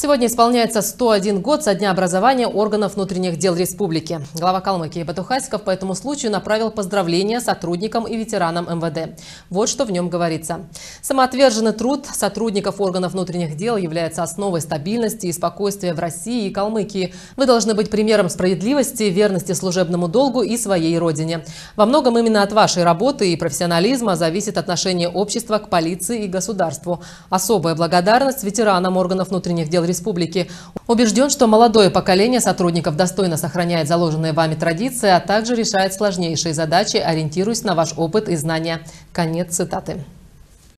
Сегодня исполняется 101 год со дня образования органов внутренних дел республики. Глава Калмыкии Батухайсков по этому случаю направил поздравления сотрудникам и ветеранам МВД. Вот что в нем говорится. Самоотверженный труд сотрудников органов внутренних дел является основой стабильности и спокойствия в России и Калмыкии. Вы должны быть примером справедливости, верности служебному долгу и своей родине. Во многом именно от вашей работы и профессионализма зависит отношение общества к полиции и государству. Особая благодарность ветеранам органов внутренних дел республики. Убежден, что молодое поколение сотрудников достойно сохраняет заложенные вами традиции, а также решает сложнейшие задачи, ориентируясь на ваш опыт и знания. Конец цитаты.